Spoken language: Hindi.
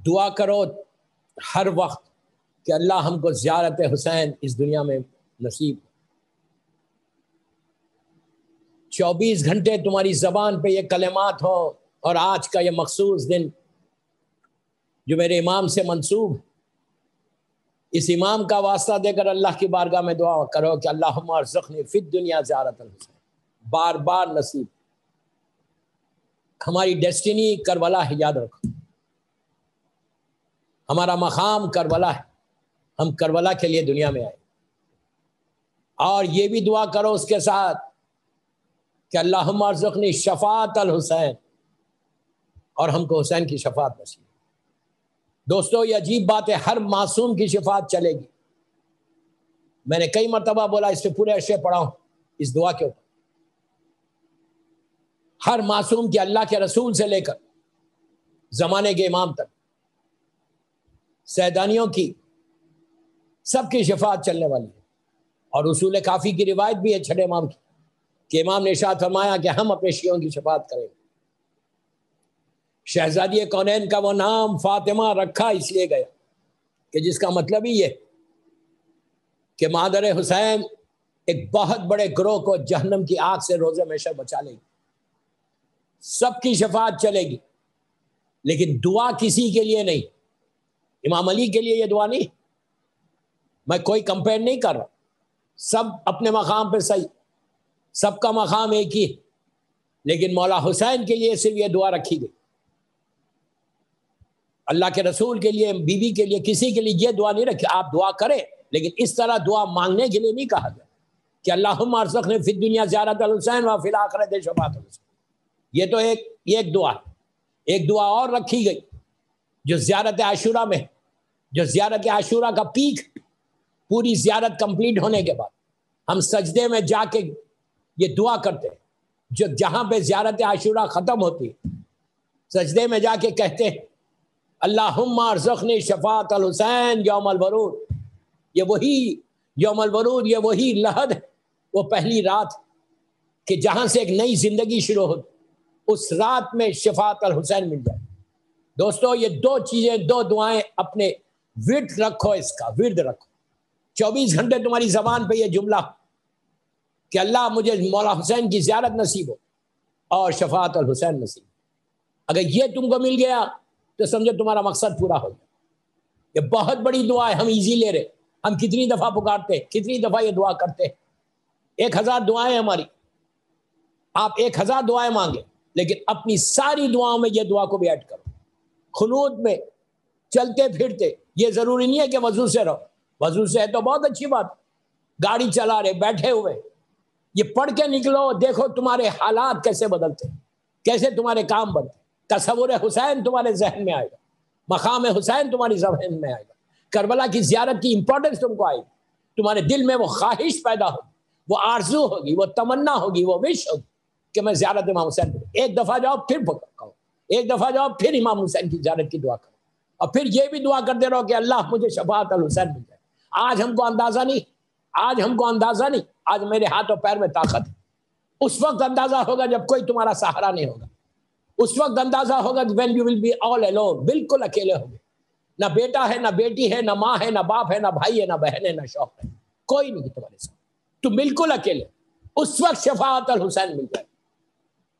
दुआ करो हर वक्त कि अल्लाह हमको ज़्यारत हुसैन इस दुनिया में नसीब चौबीस घंटे तुम्हारी जबान पे ये कलेमात हो और आज का ये मखसूस दिन जो मेरे इमाम से मंसूब इस इमाम का वास्ता देकर अल्लाह की बारगाह में दुआ करो कि अल्लाह जख्मी फिर दुनिया ज़्यारत हुसैन। बार बार नसीब। हमारी डेस्टिनी करबला याद रखो। हमारा मकाम करबला है। हम करबला के लिए दुनिया में आए। और ये भी दुआ करो उसके साथ कि अल्लाह मरजुकनी शफात अल हुसैन और हमको हुसैन की शफात नसीब दोस्तों, ये अजीब बात है, हर मासूम की शफात चलेगी। मैंने कई मरतबा बोला इस पर पूरे अशे पढ़ा हूँ इस दुआ के ऊपर। हर मासूम की अल्लाह के रसूल से लेकर जमाने के इमाम तक। सैदानियों की। सबकी शफात चलने वाली है। और रसूल काफ़ी की रिवायत भी है छठे इमाम की, कि इमाम ने शाह फरमाया कि हम अपने शियों की शफात करेंगे। शहजादी कौनैन का वो नाम फातिमा रखा इसलिए गया, कि जिसका मतलब ही ये, कि मादर हुसैन एक बहुत बड़े ग्रोह को जहन्नम की आग से रोज़े हमेशा बचा लेगी। सबकी शफात चलेगी, लेकिन दुआ किसी के लिए नहीं इमाम अली के लिए ये दुआ नहीं। मैं कोई कंपेयर नहीं कर रहा। सब अपने मकाम पर सही। सबका मकाम एक ही। लेकिन मौला हुसैन के लिए सिर्फ़ ये दुआ रखी गई। अल्लाह के रसूल के लिए बीबी के लिए, किसी के लिए ये दुआ नहीं रखी। आप दुआ करें, लेकिन इस तरह दुआ मांगने के लिए नहीं कहा गया। कि अल्लाह ने फिर दुनिया ज्यारत हुसैन व फिर आखिर देश ये तो एक एक दुआ एक दुआ और रखी गई। जो ज्यारत आशूरा में, जो ज्यारत आशूरा का पीक, पूरी ज्यारत कंप्लीट होने के बाद, हम सजदे में जाके ये दुआ करते हैं। जो जहाँ पे ज्यारत आशूरा ख़त्म होती, सजदे में जाके कहते हैं अल्लाहने शफात अल हुसैन यौम बरूद ये वही यौम बरूद ये वही लहद, वो पहली रात कि जहाँ से एक नई ज़िंदगी शुरू होती उस रात में शफात अल हुसैन मिल जाए। दोस्तों, ये दो चीज़ें, दो दुआएँ अपने विर्द रखो इसका, विर्द रखो। चौबीस घंटे तुम्हारी जबान पे ये जुमला कि अल्लाह मुझे मौला हुसैन की ज्यारत नसीब हो और शफात अल हुसैन नसीब अगर ये तुमको मिल गया तो समझो तुम्हारा मकसद पूरा हो गया। ये बहुत बड़ी दुआ है, हम इजी ले रहे। हम कितनी दफ़ा पुकारते हैं, कितनी दफ़ा ये दुआ करते हैं। एक हज़ार दुआएँ हमारी। आप एक हज़ार दुआएँ मांगे, लेकिन अपनी सारी दुआओं में ये दुआ को भी ऐड करो। खलूद में चलते फिरते। ये ज़रूरी नहीं है कि वज़ू से रहो। वज़ू से है तो बहुत अच्छी बात। गाड़ी चला रहे, बैठे हुए। ये पढ़ के निकलो, देखो तुम्हारे हालात कैसे बदलते कैसे तुम्हारे काम बनते तस्वुर हुसैन तुम्हारे जहन में आएगा। मकाम हुसैन तुम्हारी जहन में आएगा। करबला की जियारत की इंपॉर्टेंस तुमको आएगी। तुम्हारे दिल में वो ख्वाहिश पैदा होगी। वो आरज़ू होगी, वो तमन्ना होगी, वो विश होगी कि मैं ज्यारत इमाम हुसैन एक दफ़ा जाओ, फिर कहो एक दफ़ा जाओ, फिर इमाम हुसैन की ज्यारत की दुआ करो। और फिर ये भी दुआ करते रहो कि अल्लाह मुझे शफात अल हुसैन मिल जाए। आज हमको अंदाज़ा नहीं, आज हमको अंदाज़ा नहीं, आज मेरे हाथ और पैर में ताकत है। उस वक्त अंदाज़ा होगा जब कोई तुम्हारा सहारा नहीं होगा। उस वक्त अंदाज़ा होगा when you will be all alone बिल्कुल अकेले होंगे। ना बेटा है, ना बेटी है, ना माँ है, ना बाप है, ना भाई है, ना बहन है, ना शौक है। कोई नहीं तुम्हारे साथ। तुम बिल्कुल अकेले उस वक्त शफात अल हुसैन मिल जाए।